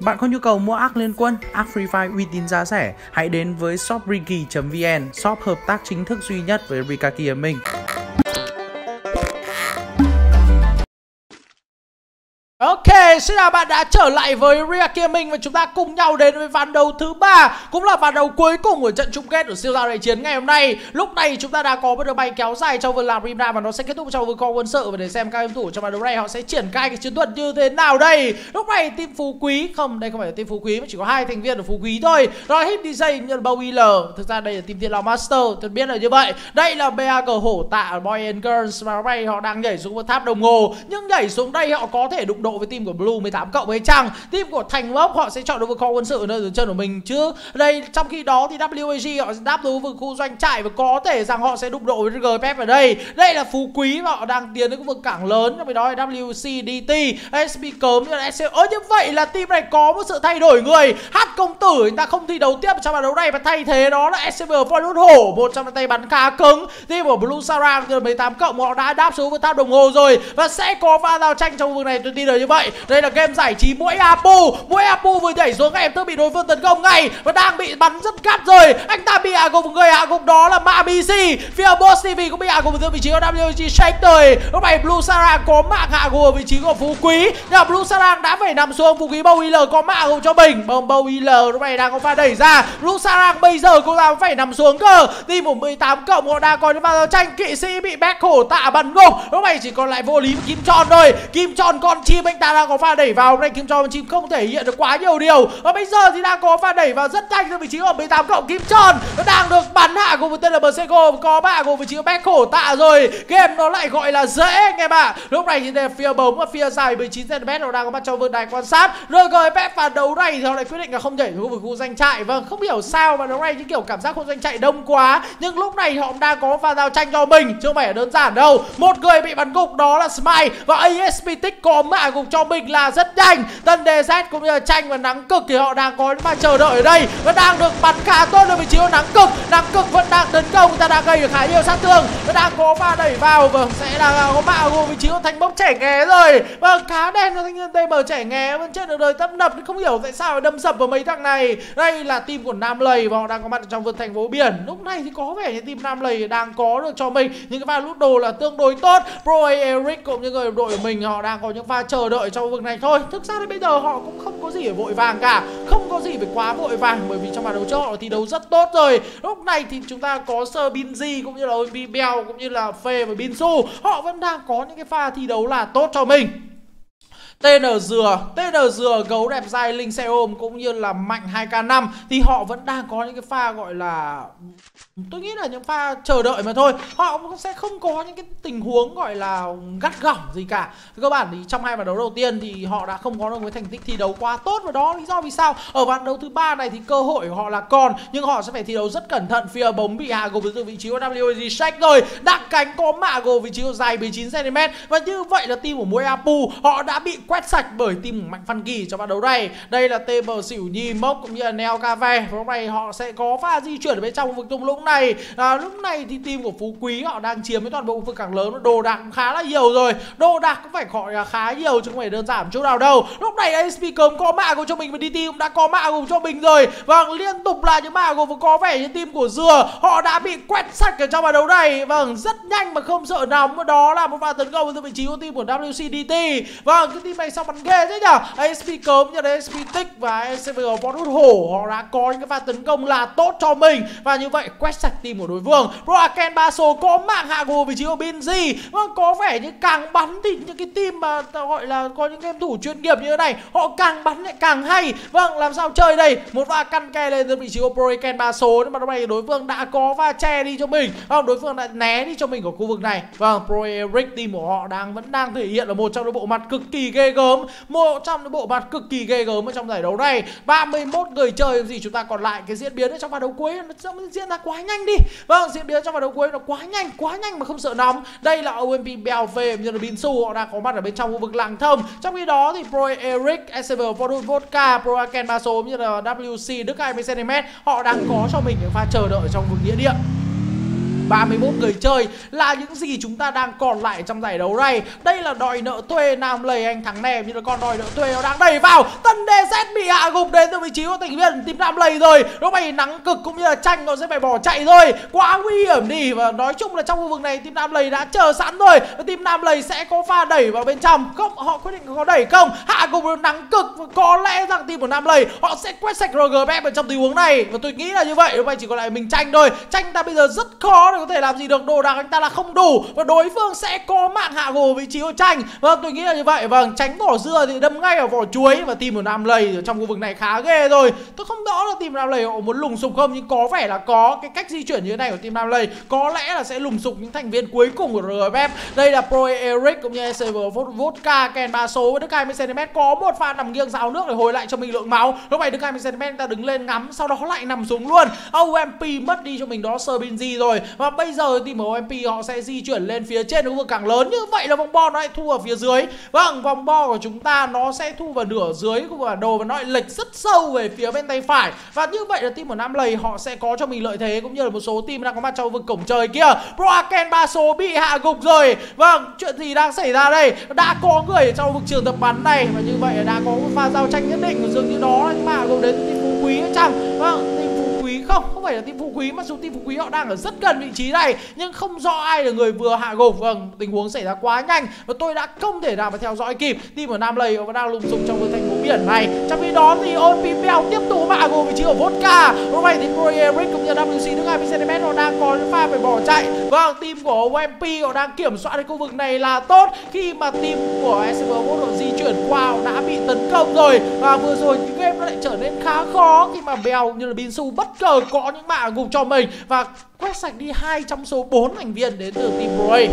Bạn có nhu cầu mua ác liên quân, ác Free Fire uy tín giá rẻ, hãy đến với shopriki.vn, shop hợp tác chính thức duy nhất với Rikaki mình. Xin chào bạn đã trở lại với Ria Gaming và chúng ta cùng nhau đến với ván đấu thứ ba cũng là ván đấu cuối cùng của trận chung kết của siêu giao đại chiến ngày hôm nay. Lúc này chúng ta đã có một đường bay kéo dài trong vườn làm Rimna và nó sẽ kết thúc trong vườn kho quân sự và để xem các em thủ trong ván đấu này họ sẽ triển khai cái chiến thuật như thế nào đây. Lúc này team Phú Quý không, đây không phải là team Phú Quý mà chỉ có hai thành viên của Phú Quý thôi. Đó là Hip DJ như là Bowie L. Thực ra đây là team Thiên Long Master, tôi biết là như vậy. Đây là BAG hổ tạ Boy and Girls mà này họ đang nhảy xuống một tháp đồng hồ nhưng nhảy xuống đây họ có thể đụng độ với team của Blue 18 cộng hay chăng team của Thành Mốc họ sẽ chọn đối vực kho quân sự nơi dưới chân của mình chứ. Đây, trong khi đó thì WAG họ sẽ đáp đối vực khu doanh trại và có thể rằng họ sẽ đụng độ với GPF ở đây. Đây là Phú Quý và họ đang tiến đến khu vực cảng lớn. Trong khi đó là WCDT SB cớm như là SC ơ, như vậy là team này có một sự thay đổi người. H công tử người ta không thi đấu tiếp trong trận đấu này và thay thế đó là SCB Fortnite hổ, một trong tay bắn khá cứng. Team của Blue Sarang từ 18 cộng, họ đã đáp xuống với tháp đồng hồ rồi và sẽ có pha giao tranh trong khu vực này. Tôi tin được như vậy đây là game giải trí mũi Apu. Mũi Apu vừa nhảy xuống em tức bị đối phương tấn công ngay và đang bị bắn rất gắt rồi. Anh ta bị hạ gục người, hạ gục đó là Ma BC phía Boss TV cũng bị hạ gục ở vị trí của WG Shake rồi. Lúc này Blue Sarang có mạng hạ gục ở vị trí của Phú Quý. Nhưng mà Blue Sarang đã phải nằm xuống, Phú Quý Bow IL có mạng gục cho mình. Bông Bow IL lúc này đang có pha đẩy ra. Blue Sarang bây giờ cũng đang phải nằm xuống cơ. Đi một 18 cộng họ đang có những pha giao tranh kỵ sĩ bị back khổ tạ bắn gục. Lúc này chỉ còn lại vô lý Kim Tròn thôi. Kim Tròn con chim anh ta đang có pha đẩy vào. Nay Kim Tròn chim không thể hiện được quá nhiều điều. Và bây giờ thì đang có pha đẩy vào rất nhanh từ vị trí của 18 cộng Kim Tròn. Nó đang được bắn hạ cùng với tên là Berserko có bạn cùng vị trí của back khổ tạ rồi. Game nó lại gọi là dễ anh em ạ lúc này thì phía bóng và phía dài 19 cm nó đang có mặt trong vườn đài quan sát. RGFF và đấu này thì họ lại quyết định là không nhảy khu vực khu danh trại. Vâng không hiểu sao mà đấu này những kiểu cảm giác khu danh trại đông quá. Nhưng lúc này họ đang có pha giao tranh cho mình. Chứ không phải đơn giản đâu. Một người bị bắn gục đó là Smile và ASP Tích có mạ gục cho mình là rất nhanh. Tân DZ cũng như là tranh và nắng cực thì họ đang có pha chờ đợi ở đây. Và đang được bắn khá tốt ở vị trí của nắng cực. Nắng cực vẫn đang tấn công, ta đã gây được khá nhiều sát thương. Và đang có pha đẩy vào. Và sẽ là có mạ gục vị trí của thanh bốc trẻ nghé rồi. Vâng khá đen cho thanh niên tm trẻ nghé vẫn chết được đời tấp nập. Không hiểu tại sao đâm sập vào mấy thằng này. Đây là team của nam lầy và họ đang có mặt trong vườn thành phố biển. Lúc này thì có vẻ như team nam lầy đang có được cho mình những cái pha lút đồ là tương đối tốt. Pro eric cũng như người đội của mình, họ đang có những pha chờ đợi trong vực này thôi. Thực ra thì bây giờ họ cũng không có gì phải vội vàng cả. Không có gì phải quá vội vàng, bởi vì trong màn đấu trước họ thi đấu rất tốt rồi. Lúc này thì chúng ta có sơ binzi cũng như là ôn cũng như là phê và binsu. Họ vẫn đang có những cái pha thi đấu là tốt cho mình. TN Dừa, TN Dừa gấu đẹp dai linh xe ôm cũng như là mạnh 2k5 thì họ vẫn đang có những cái pha gọi là tôi nghĩ là những pha chờ đợi mà thôi. Họ cũng sẽ không có những cái tình huống gọi là gắt gỏng gì cả. Cơ bản thì trong hai ván đấu đầu tiên thì họ đã không có được cái thành tích thi đấu quá tốt và đó lý do vì sao? Ở ván đấu thứ ba này thì cơ hội của họ là còn nhưng họ sẽ phải thi đấu rất cẩn thận phía bóng bị hạ gục từ vị trí của WG Shack rồi. Đặng cánh có mạ gồ vị trí của dài 19 cm và như vậy là team của Muay Apu họ đã bị quét sạch bởi team mạnh Phan Kỳ trong trận đấu này. Đây là TB xỉu nhi mốc cũng như là Neo Cave. Lúc này họ sẽ có pha di chuyển ở bên trong vực thung lũng này. À, lúc này thì team của Phú Quý họ đang chiếm với toàn bộ vực cảng lớn đồ đạc cũng khá là nhiều rồi. Đồ đạc cũng phải gọi là khá nhiều chứ không phải đơn giản chỗ nào đâu. Lúc này ASP cơm có mạ của cho mình và DT cũng đã có mạ của cho mình rồi. Vâng, liên tục là những mạ của có vẻ như team của Dừa họ đã bị quét sạch ở trong trận đấu này. Vâng, rất nhanh mà không sợ nóng. Đó là một pha tấn công từ vị trí của team của WCDT. Vâng, cái team này sao bắn ghê thế nhở? ASP cớm như là ASP tích và ASP bot hút hổ, họ đã có những cái pha tấn công là tốt cho mình. Và như vậy, quét sạch team của đối phương. Roaken Baso có mạng hạ gù vị trí của Binzi vâng có vẻ như càng bắn thì những cái team mà gọi là có những game thủ chuyên nghiệp như thế này, họ càng bắn lại càng hay. Vâng làm sao chơi đây? Một pha căn ke lên từ vị trí của Broken Baso nhưng mà lúc này đối phương đã có pha che đi cho mình. Vâng đối phương đã né đi cho mình ở khu vực này. Vâng Pro Eric team của họ đang, vẫn đang thể hiện là một trong những bộ mặt cực kỳ ghê gớm. Một trong những bộ mặt cực kỳ ghê gớm ở trong giải đấu này. 31 người chơi gì chúng ta còn lại cái diễn biến ở trong vòng đấu cuối nó diễn ra quá nhanh đi. Vâng diễn biến trong vòng đấu cuối nó quá nhanh quá nhanh mà không sợ nóng. Đây là OMP BLV như là Binsu, họ đang có mặt ở bên trong khu vực làng thông trong khi đó thì Pro Eric SCV Vodun Vodka, Pro Aken Baso như là WC Đức 20 cm họ đang có cho mình những pha chờ đợi trong vùng địa địa 31 người chơi là những gì chúng ta đang còn lại trong giải đấu này. Đây là đòi nợ thuê nam lầy, anh thắng nè như là con đòi nợ thuê nó đang đẩy vào. Tân DZ bị hạ gục đến từ vị trí của thành viên team nam lầy rồi. Lúc này nắng cực cũng như là tranh nó sẽ phải bỏ chạy thôi. Quá nguy hiểm đi. Và nói chung là trong khu vực này, team nam lầy đã chờ sẵn rồi. Và team nam lầy sẽ có pha đẩy vào bên trong. Không, họ quyết định có đẩy không. Hạ gục nắng cực. Và có lẽ rằng team của nam lầy, họ sẽ quét sạch RGB ở trong tình huống này. Và tôi nghĩ là như vậy. Lúc này chỉ còn lại mình tranh thôi. Tranh ta bây giờ rất khó để có thể làm gì được, đồ đạc anh ta là không đủ và đối phương sẽ có mạng hạ gồ vị trí của tranh. Vâng tôi nghĩ là như vậy. Vâng tránh vỏ dưa thì đâm ngay vào vỏ chuối và tìm một nam lầy ở trong khu vực này khá ghê rồi. Tôi không rõ là tìm nam lầy họ muốn lùng sục không, nhưng có vẻ là có cái cách di chuyển như thế này của team nam lầy. Có lẽ là sẽ lùng sục những thành viên cuối cùng của RFF đây là Pro Eric cũng như SCV Vodka, Ken ba số. Với Đức 20 cm có một pha nằm nghiêng rào nước để hồi lại cho mình lượng máu. Lúc này Đức 20 cm ta đứng lên ngắm, sau đó lại nằm xuống luôn. OMP mất đi cho mình đó Serbinji rồi. Và bây giờ thì MP họ sẽ di chuyển lên phía trên khu vực càng lớn. Như vậy là vòng bo nó lại thu ở phía dưới. Vâng vòng bo của chúng ta nó sẽ thu vào nửa dưới của bản đồ và nó lại lệch rất sâu về phía bên tay phải. Và như vậy là team của Nam Lầy họ sẽ có cho mình lợi thế cũng như là một số team đang có mặt trong vực cổng trời kia. Broken ba số bị hạ gục rồi. Vâng chuyện gì đang xảy ra đây? Đã có người ở trong vực trường tập bắn này và như vậy đã có một pha giao tranh nhất định. Dường như đó nhưng mà gồm đến từ team phú quý chăng? Vâng không? Không phải là team phú quý, mặc dù team phú quý họ đang ở rất gần vị trí này, nhưng không rõ ai là người vừa hạ gục. Vâng tình huống xảy ra quá nhanh và tôi đã không thể nào mà theo dõi kịp. Team ở nam lầy họ đang lùng sục trong thành thanh biển này. Trong khi đó thì Olympic tiếp tục mạng gục vị trí của vodka. Lúc này thì pro eric cũng như wc thứ 20 cm họ đang có pha phải bỏ chạy. Vâng team của omp họ đang kiểm soát cái khu vực này là tốt. Khi mà team của sv họ di chuyển qua, họ đã bị tấn công rồi. Và vừa rồi cái game nó lại trở nên khá khó khi mà bèo như là binsu bất ngờ có những mạ gục cho mình. Và quét sạch đi hai trong số 4 thành viên đến từ team Roy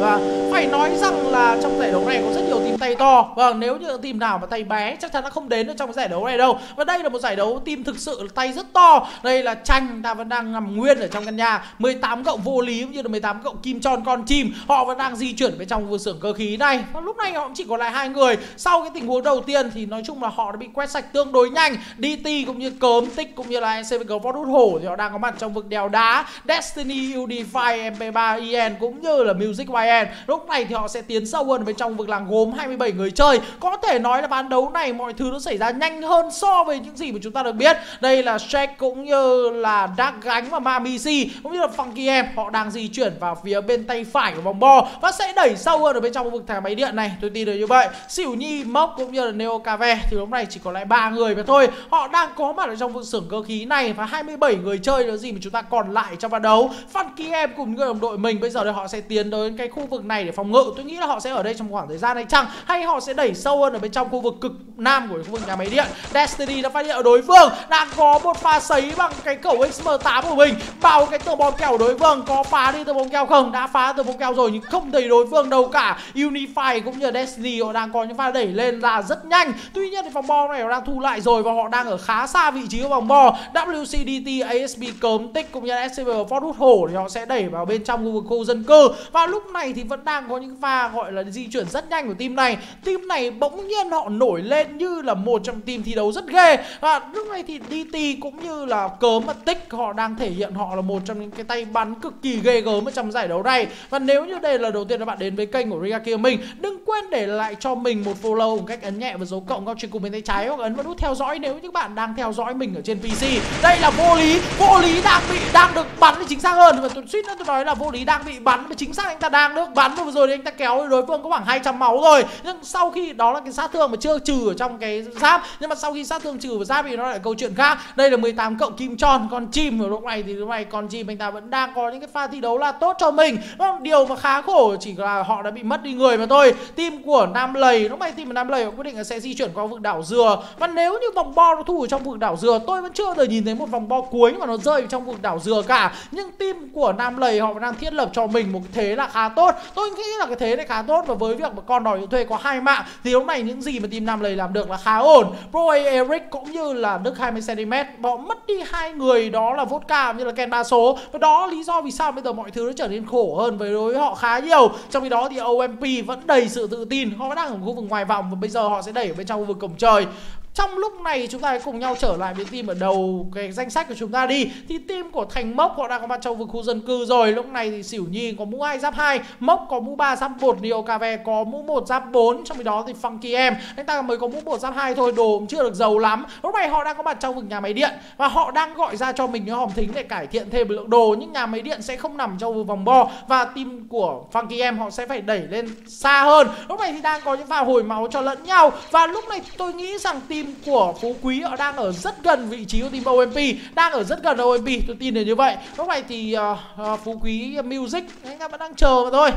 và phải nói rằng là trong giải đấu này có rất nhiều team tay to. Vâng, nếu như team nào mà tay bé chắc chắn nó không đến ở trong cái giải đấu này đâu. Và đây là một giải đấu team thực sự tay rất to. Đây là tranh ta vẫn đang nằm nguyên ở trong căn nhà. 18 cộng vô lý cũng như là 18 cộng kim tròn con chim. Họ vẫn đang di chuyển bên trong vườn xưởng cơ khí này. Và lúc này họ cũng chỉ còn lại hai người. Sau cái tình huống đầu tiên thì nói chung là họ đã bị quét sạch tương đối nhanh. DT cũng như cớm tích cũng như là NCVG Vót hổ thì họ đang có mặt trong vực đèo đá. Destiny, Udify, MP3, EN cũng như là Music Bayern. Lúc này thì họ sẽ tiến sâu hơn bên trong vực làng gốm 27 người chơi. Có thể nói là ván đấu này mọi thứ nó xảy ra nhanh hơn so với những gì mà chúng ta được biết. Đây là Shaq cũng như là Dark Gánh và Mamisi cũng như là Funky Em Họ đang di chuyển vào phía bên tay phải của vòng bo Và sẽ đẩy sâu hơn ở bên trong vực thả máy điện này. Tôi tin được như vậy. Xỉu Nhi, Mốc cũng như là Neo Cave Thì lúc này chỉ còn lại ba người mà thôi. Họ đang có mặt ở trong vực xưởng cơ khí này Và 27 người chơi là gì mà chúng ta còn lại trong ván đấu Funky Em cùng người đồng đội mình. Bây giờ thì họ sẽ tiến đến cái khu vực này để phòng ngự. Tôi nghĩ là họ sẽ ở đây trong khoảng thời gian này chăng? Hay họ sẽ đẩy sâu hơn ở bên trong khu vực cực nam của khu vực nhà máy điện? Destiny đã phát hiện ở đối phương đang có một pha sấy bằng cái cẩu XM8 của mình. Bao cái tường bom kèo đối phương có phá đi tường bom kèo không? Đã phá tường bom kèo rồi nhưng không thấy đối phương đâu cả. Unify cũng như Destiny, họ đang có những pha đẩy lên là rất nhanh. Tuy nhiên thì vòng bom này họ đang thu lại rồi và họ đang ở khá xa vị trí của vòng bo. WCDT ASB cớm tích cũng như là SCV Ford hút hổ thì họ sẽ đẩy vào bên trong khu vực khu dân cư. Và lúc này thì vẫn đang có những pha gọi là di chuyển rất nhanh của team này. Team này bỗng nhiên họ nổi lên như là một trong team thi đấu rất ghê. Và lúc này thì DT cũng như là cớm và tích họ đang thể hiện họ là một trong những cái tay bắn cực kỳ ghê gớm ở trong giải đấu này. Và nếu như đây là đầu tiên các bạn đến với kênh của Riga kia mình, đừng quên để lại cho mình một follow một cách ấn nhẹ và dấu cộng góc trên cùng bên tay trái hoặc ấn vào nút theo dõi nếu như bạn đang theo dõi mình ở trên PC đây là vô lý vô lý đang bị, đang được bắn chính xác hơn. Và tôi suýt nữa tôi nói là vô lý đang bị bắn và chính xác anh ta đang được bắn vừa rồi thì anh ta kéo đối phương có khoảng 200 máu rồi. Nhưng sau khi, đó là cái sát thương mà chưa trừ ở trong cái giáp. Nhưng mà sau khi sát thương trừ vào giáp thì nó lại câu chuyện khác. Đây là 18 cộng kim tròn, con chim. Ở lúc này thì, lúc này con chim anh ta vẫn đang có những cái pha thi đấu là tốt cho mình. Điều mà khá khổ, chỉ là họ đã bị mất đi người mà thôi. Team của nam lầy, lúc này team của nam lầy họ quyết định là sẽ di chuyển qua vực đảo dừa. Và nếu như vòng bo nó thủ ở trong vực đảo dừa, tôi vẫn chưa được nhìn thấy một vòng bo cuối mà nó rơi trong vực đảo dừa cả. Nhưng team của nam lầy họ đang thiết lập cho mình một thế là khá tốt tôi nghĩ là cái thế này khá tốt và với việc mà con đòi thuê có hai mạng thì lúc này những gì mà team nam lầy làm được là khá ổn. Pro eric cũng như là đức 20 cm bỏ mất đi hai người, đó là vodka như là ken ba số. Và đó lý do vì sao bây giờ mọi thứ nó trở nên khổ hơn với đối với họ khá nhiều. Trong khi đó thì omp vẫn đầy sự tự tin. Họ đang ở khu vực ngoài vòng và bây giờ họ sẽ đẩy ở bên trong khu vực cổng trời trong lúc này chúng ta hãy cùng nhau trở lại với team ở đầu cái danh sách của chúng ta đi. Thì team của thành mốc họ đang có mặt trong vực khu dân cư rồi. Lúc này thì xỉu nhi có mũ hai, giáp hai, mốc có mũ 3 giáp 1 cà ve có mũ 1 giáp 4 trong khi đó thì Funky em, anh ta mới có mũ 1 giáp 2 thôi, đồ cũng chưa được giàu lắm. Lúc này họ đang có mặt trong vực nhà máy điện và họ đang gọi ra cho mình những hòm thính để cải thiện thêm lượng đồ. Nhưng nhà máy điện sẽ không nằm trong vòng bo và team của Funky em họ sẽ phải đẩy lên xa hơn. Lúc này thì đang có những pha hồi máu cho lẫn nhau và lúc này tôi nghĩ rằng team của Phú Quý họ đang ở rất gần vị trí của team OMP đang ở rất gần OMP tôi tin là như vậy. Lúc này thì uh, uh, Phú Quý Music anh em vẫn đang chờ mà thôi.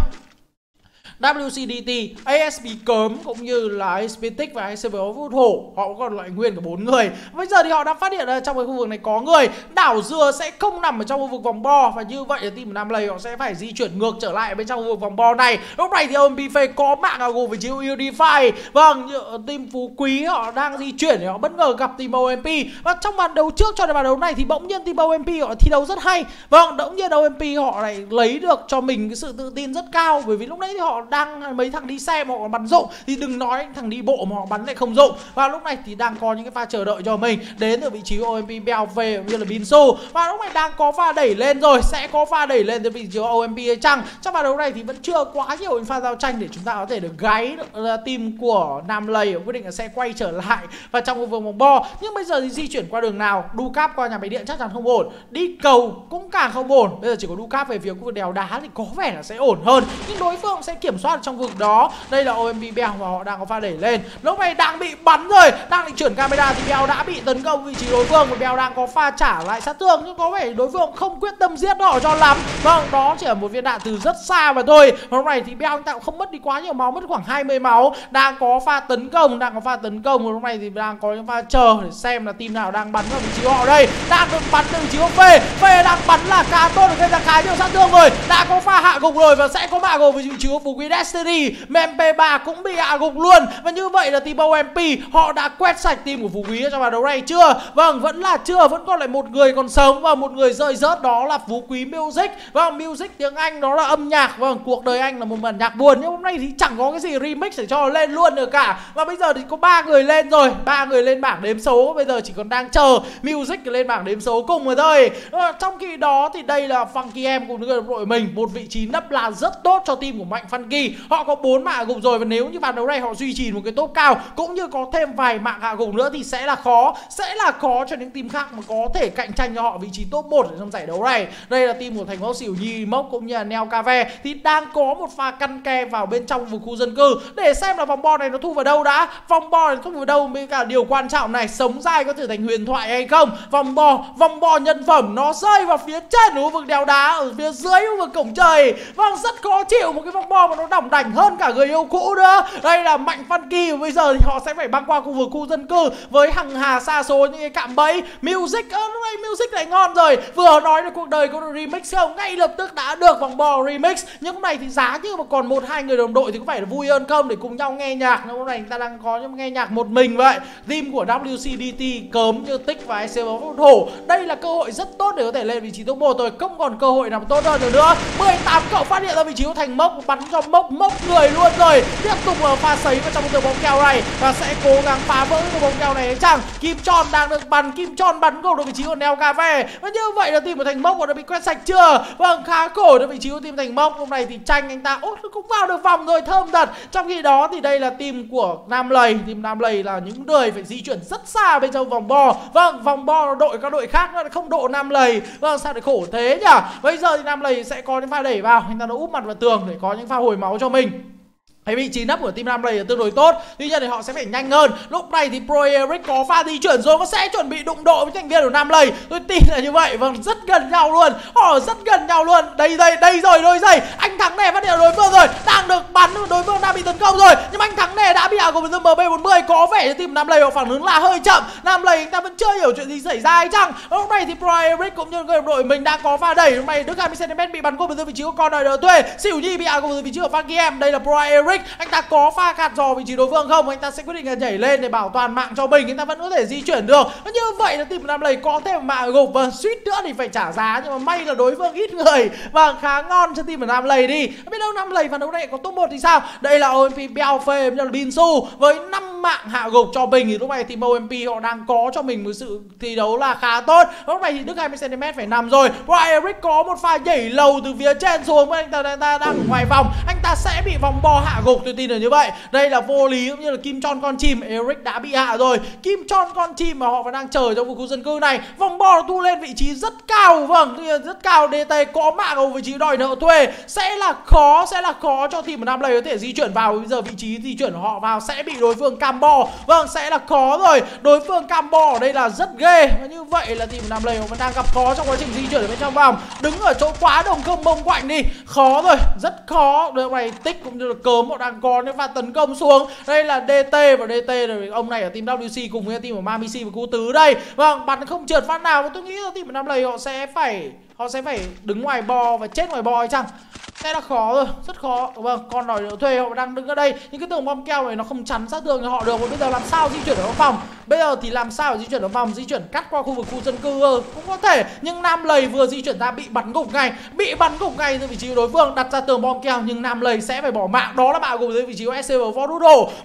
WCDT, ASB cớm cũng như là ASB tích và ASB vũ thổ họ còn loại nguyên cả bốn người. Bây giờ thì họ đã phát hiện ra trong cái khu vực này có người. Đảo dừa sẽ không nằm ở trong khu vực vòng bo và như vậy thì team Nam Lầy họ sẽ phải di chuyển ngược trở lại bên trong khu vực vòng bo này. Lúc này thì ông Bife có mạng ở gồm với chiếu Unify. vâng như team Phú Quý họ đang di chuyển thì họ bất ngờ gặp team OMP và trong màn đấu trước cho đến màn đấu này thì bỗng nhiên team OMP họ thi đấu rất hay. Vâng bỗng nhiên OMP họ lại lấy được cho mình cái sự tự tin rất cao bởi vì lúc nãy thì họ đang mấy thằng đi xe mà họ bắn rộng thì đừng nói thằng đi bộ mà họ bắn lại không rộng và lúc này thì đang có những cái pha chờ đợi cho mình, đến từ vị trí OMP Bell về như là Binsu và lúc này đang có pha đẩy lên rồi, sẽ có pha đẩy lên từ vị trí OMP hay chăng? Trong pha đấu này thì vẫn chưa quá nhiều những pha giao tranh để chúng ta có thể được gáy được ờ, team của Nam Lầy quyết định là sẽ quay trở lại và trong khu vực vòng bo. Nhưng bây giờ thì di chuyển qua đường nào? Ducap qua nhà máy điện chắc chắn không ổn. Đi cầu cũng càng không ổn. Bây giờ chỉ có Ducap về phía khu vực đèo đá thì có vẻ là sẽ ổn hơn. Nhưng đối phương sẽ kiểm soát trong vực đó. Đây là OMB Bell và họ đang có pha đẩy lên. Lúc này đang bị bắn rồi. Đang định chuyển camera thì Bell đã bị tấn công vị trí đối phương và Bell đang có pha trả lại sát thương. Nhưng có vẻ đối phương không quyết tâm giết họ cho lắm. Vâng đó chỉ là một viên đạn từ rất xa mà thôi. Lúc này thì Bell tạo không mất đi quá nhiều máu, mất khoảng 20 máu. Đang có pha tấn công, đang có pha tấn công. Lúc này thì đang có những pha chờ để xem là team nào đang bắn vào vị trí họ đây. Đang được bắn từ vị trí của phê phê đang bắn là khá tốt, được gây ra khá nhiều sát thương rồi. Đã có pha hạ gục rồi và sẽ có mạng gục vị trí của phú quý destiny MP3 cũng bị hạ gục luôn. Và như vậy là team OMP họ đã quét sạch team của Phú Quý trong bàn đấu này chưa? Vâng vẫn là chưa. Vẫn còn lại một người còn sống Và một người rơi rớt đó là Phú Quý Music. Vâng Music tiếng Anh đó là âm nhạc. Vâng cuộc đời anh là một bản nhạc buồn. Nhưng hôm nay thì chẳng có cái gì remix để cho lên luôn được cả. Và bây giờ thì có ba người lên rồi. Ba người lên bảng đếm số. Bây giờ chỉ còn đang chờ Music lên bảng đếm số cùng rồi thôi. À, Trong khi đó thì đây là Funky em cùng với đội mình. Một vị trí nấp là rất tốt cho team của Mạnh Funky Họ có bốn mạng hạ gục rồi và nếu như ván đấu này họ duy trì một cái top cao, cũng như có thêm vài mạng hạ gục nữa thì sẽ là khó, sẽ là khó cho những team khác mà có thể cạnh tranh cho họ vị trí top 1 trong giải đấu này. Đây là team của thành phố xỉu nhi mốc cũng như là neo cave thì đang có một pha căn ke vào bên trong vùng khu dân cư. Để xem là vòng bo này nó thu vào đâu đã. Vòng bo này thu vào đâu với cả điều quan trọng này, sống dai có trở thành huyền thoại hay không? Vòng bo vòng bo nhân phẩm nó rơi vào phía trên của khu vực đèo đá, ở phía dưới khu vực cổng trời. Vâng rất khó chịu một cái vòng bo mà nó đỏng đảnh hơn cả người yêu cũ nữa. Đây là mạnh văn kỳ, bây giờ thì họ sẽ phải băng qua khu vực khu dân cư với hằng hà xa số, những cái cạm bẫy. Music, ơ, lúc này music lại ngon rồi. Vừa nói được cuộc đời có được remix không ngay lập tức đã được vòng bò remix. Nhưng hôm này thì giá như mà còn một hai người đồng đội thì có phải là vui hơn không? Để cùng nhau nghe nhạc. Lúc này người ta đang có nhưng nghe nhạc một mình vậy. Team của WCDT cớm như tích và EC bóng thổ đây là cơ hội rất tốt để có thể lên vị trí top 1 rồi. Không còn cơ hội nào tốt hơn được nữa. 18 cậu phát hiện ra vị trí của thành mốc, bắn cho mốc mốc người luôn rồi. Tiếp tục ở pha sấy vào trong tường bóng kèo này và sẽ cố gắng phá vỡ cái bóng kèo này hay chăng? Kim tròn đang được bắn, kim tròn bắn gol được vị trí của neo cà phê. Và như vậy là tìm của thành mốc đã bị quét sạch chưa? Vâng khá khổ được vị trí của tìm thành mốc hôm nay thì tranh anh ta ốt cũng vào được vòng rồi, thơm thật. Trong khi đó thì đây là team của nam lầy. Team nam lầy là những người phải di chuyển rất xa bên trong vòng bo. Vâng vòng bo đội các đội khác nó không độ nam lầy. Vâng sao lại khổ thế nhỉ? Bây giờ thì nam lầy sẽ có những pha đẩy vào. Anh ta nó úp mặt vào tường để có những pha hồi máu cho mình cái vị trí nấp của team Nam là tương đối tốt. Tuy nhiên thì họ sẽ phải nhanh hơn. Lúc này thì Pro Eric có pha di chuyển rồi nó sẽ chuẩn bị đụng độ với thành viên của Nam Lầy Tôi tin là như vậy. Vâng rất gần nhau luôn. Họ rất gần nhau luôn. Đây đây đây rồi, đôi giày. Anh thắng này phát hiện đối phương rồi. Đang được bắn, đối phương đang bị tấn công rồi. Nhưng anh thắng này đã bị hạ của MB40 Có vẻ như team Nam Lầy họ phản ứng là hơi chậm. Nam Lầy anh ta vẫn chưa hiểu chuyện gì xảy ra hay chăng? Lúc này thì Pro Eric cũng như người đội mình đang có pha đẩy. Lúc này Đức 20cm bị bắn của bên vị trí của con đời đỡ thuê Xỉu Nhi bị hạ của vị trí của Funky Em. Đây là Pro Eric. Eric anh ta có pha gạt dò vị trí đối phương không? Anh ta sẽ quyết định là nhảy lên để bảo toàn mạng cho mình. Anh ta vẫn có thể di chuyển được. Như vậy là team Nam Lầy có thêm mạng gục và suýt nữa thì phải trả giá nhưng mà may là đối phương ít người. Và khá ngon cho team của Nam Lầy đi biết đâu Nam Lầy phản đấu này có top 1 thì sao? Đây là OMP Beo Phê như là Binsu với năm mạng hạ gục cho mình. Thì lúc này team OMP họ đang có cho mình một sự thi đấu là khá tốt. Lúc này thì Đức 20cm phải nằm rồi. Brian Eric có một pha nhảy lầu từ phía trên xuống. Anh ta, anh ta đang ngoài vòng. Anh ta sẽ bị vòng bò hạ gục, tôi tin là như vậy. Đây là vô lý cũng như là Kim Tròn con chim. Eric đã bị hạ rồi. Kim Tròn con chim mà họ vẫn đang chờ trong khu dân cư này. Vòng bo tu lên vị trí rất cao. Vâng rất cao. DT có mạng ở vị trí đòi nợ thuê. Sẽ là khó, sẽ là khó cho team Nam Lầy có thể di chuyển vào. Bây giờ vị trí di chuyển của họ vào sẽ bị đối phương cam bo. Vâng sẽ là khó rồi. Đối phương cam bo ở đây là rất ghê. Và như vậy là team Nam Lầy họ vẫn đang gặp khó trong quá trình di chuyển ở bên trong vòng. Đứng ở chỗ quá đồng không bông quạnh đi. Khó rồi, rất khó. Đội này tích cũng như là cớm họ đang có những và tấn công xuống. Đây là DT và DT rồi ông này ở team WC cùng với team của Mamisi và Cú Tứ đây. Vâng bắn không trượt phát nào. Mà tôi nghĩ là team của Nam Lầy họ sẽ phải họ sẽ phải đứng ngoài bò và chết ngoài bò hay chăng? Đây là khó rồi, rất khó. Vâng, con đòi thuê họ đang đứng ở đây. Những cái tường bom keo này nó không chắn sát thương họ được. Và bây giờ làm sao di chuyển ở phòng? Bây giờ thì làm sao di chuyển ở vòng Di chuyển cắt qua khu vực khu dân cư ừ, Cũng có thể Nhưng Nam Lầy vừa di chuyển ra bị bắn gục ngay. Bị bắn gục ngay từ vị trí đối phương Đặt ra tường bom keo Nhưng Nam Lầy sẽ phải bỏ mạng. Đó là bạo gục dưới vị trí của SC và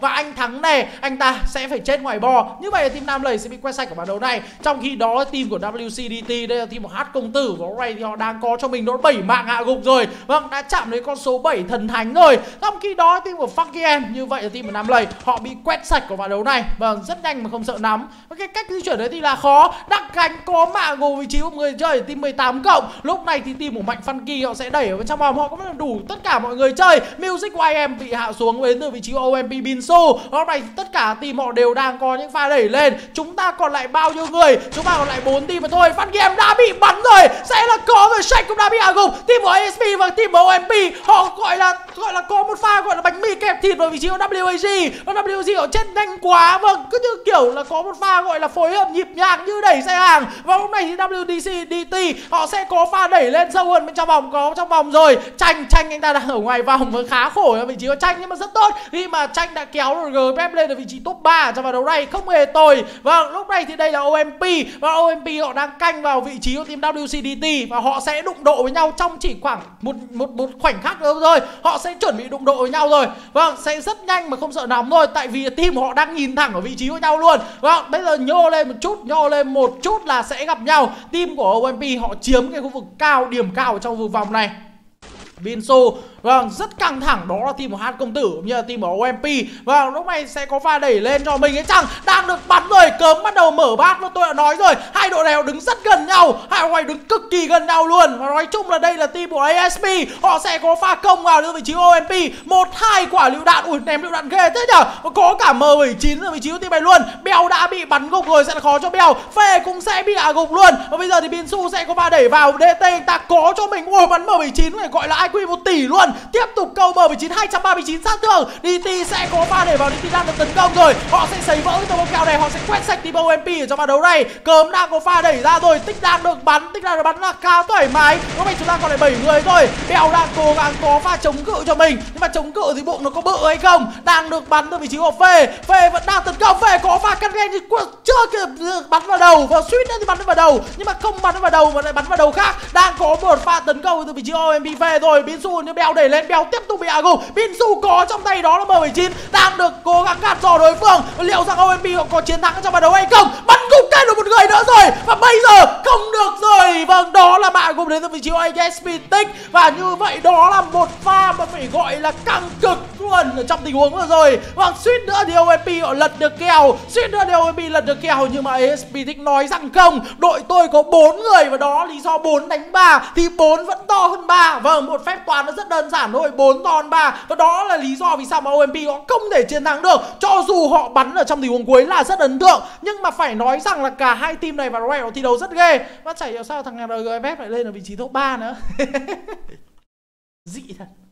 Và anh thắng này Anh ta sẽ phải chết ngoài bò Như vậy team Nam Lầy sẽ bị quét sạch ở bản đấu này. Trong khi đó team của WCDT Đây là team của H Công Tử Và này thì họ đang có cho mình đốt 7 mạng hạ gục rồi. Vâng, đã chạm đến con số 7 thần thánh rồi. Trong khi đó team của Funky Em Như vậy là team của Nam Lầy Họ bị quét sạch của bản đấu này. Vâng, rất nhanh mà không sợ nắm. Cái cách di chuyển đấy thì là khó. Đắc Gánh có mạng gồm vị trí của người chơi team 18 cộng. Lúc này thì team của Mạnh Funky họ sẽ đẩy ở bên trong vòng. Họ có đủ tất cả mọi người chơi. Music YM bị hạ xuống đến từ vị trí OMP binso. Lúc này tất cả team họ đều đang có những pha đẩy lên. Chúng ta còn lại bao nhiêu người? Chúng ta còn lại 4 team mà thôi. Funky Em đã bị bắn rồi. Sẽ là có rồi Shake cũng đã bị hạ gục. Team của ASP và team của OMP Họ gọi là gọi là có một pha gọi là bánh mì kẹp thịt vào vị trí của WAG Và WAG họ chết nhanh quá. Vâng cứ như kiểu là có một pha gọi là phối hợp nhịp nhàng như đẩy xe hàng. Và hôm nay thì WDC DT họ sẽ có pha đẩy lên sâu hơn bên trong vòng, có trong vòng rồi. Tranh tranh anh ta đang ở ngoài vòng và khá khổ ở vị trí của tranh nhưng mà rất tốt. Khi mà tranh đã kéo rồi GPF lên ở vị trí top 3 trong vòng đấu này, không hề tồi. Vâng lúc này thì đây là OMP và OMP họ đang canh vào vị trí của team WCDT và họ sẽ đụng độ với nhau trong chỉ khoảng một một một khoảnh khắc nữa rồi họ sẽ chuẩn bị đụng độ với nhau rồi. Vâng sẽ rất nhanh mà không sợ nóng thôi. Tại vì team họ đang nhìn thẳng ở vị trí của nhau luôn không? bây giờ nhô lên một chút, nhô lên một chút là sẽ gặp nhau team của OMP họ chiếm cái khu vực cao, điểm cao trong vùng vòng này Binsu Vâng, rất căng thẳng. Đó là team của Hát Công Tử cũng như là team của OMP Vâng, lúc này sẽ có pha đẩy lên cho mình ấy chẳng Đang được bắn rồi, cớm bắt đầu mở bát và tôi đã nói rồi. Hai đội này đứng rất gần nhau Hai đội đứng cực kỳ gần nhau luôn. Và nói chung là đây là team của ASP Họ sẽ có pha công vào từ vị trí OMP một hai quả lựu đạn, ui ném lựu đạn ghê thế nhở? Có cả M79 ở vị trí của team này luôn. Bèo đã bị bắn gục rồi, sẽ là khó cho Bèo. Phê cũng sẽ bị hạ gục luôn. Và bây giờ thì Binsu sẽ có pha đẩy vào. DT ta có cho mình. Ui bắn M79 này gọi là IQ 1 tỷ luôn. Tiếp tục câu bờ vị 239 sát thương. DT sẽ có pha để vào DT đang được tấn công rồi. Họ sẽ sấy vỡ cái tàu bóng kèo này, Họ sẽ quét sạch team mp ở trong trận đấu này. Cớm đang có pha đẩy ra rồi. Tích đang được bắn, Tích đang được bắn là khá thoải mái. Lúc này chúng ta còn lại 7 người thôi. Bèo đang cố gắng có pha chống cự cho mình. Nhưng mà chống cự thì bụng nó có bự hay không? Đang được bắn từ vị trí của Phê Phê vẫn đang tấn công. Phê có pha cắt ngang thì chưa kịp bắn vào đầu. Và suýt nữa thì bắn vào đầu. Nhưng mà không bắn vào đầu mà lại bắn vào đầu khác. Đang có một pha tấn công từ vị trí OMP Phê rồi rồi xu như Bèo đẩy lên Bèo tiếp tục bị hạ gục. Binsu có trong tay đó là M19 đang được cố gắng gạt dò đối phương. Liệu rằng OMP họ có chiến thắng trong trận đấu hay không? Bắn gục tên được một người nữa rồi. Và bây giờ không được rồi. Vâng đó là bạn cùng đến từ vị trí ASP tích và như vậy đó là một pha mà phải gọi là căng cực luôn ở trong tình huống vừa rồi. Và suýt nữa thì OMP họ lật được kèo. Suýt nữa thì OMP lật được kèo. Nhưng mà ASP tích nói rằng không, đội tôi có bốn người và đó lý do bốn đánh ba, thì bốn vẫn to hơn ba. Vâng một phép toán nó rất đơn giản thôi 4 đòn 3 và đó là lý do vì sao mà OMP họ không thể chiến thắng được. Cho dù họ bắn ở trong tình huống cuối là rất ấn tượng, nhưng mà phải nói rằng là cả hai team này và Royal thi đấu rất ghê. Và chả hiểu sao thằng RGFF lại lên ở vị trí top 3 nữa. Dị thật.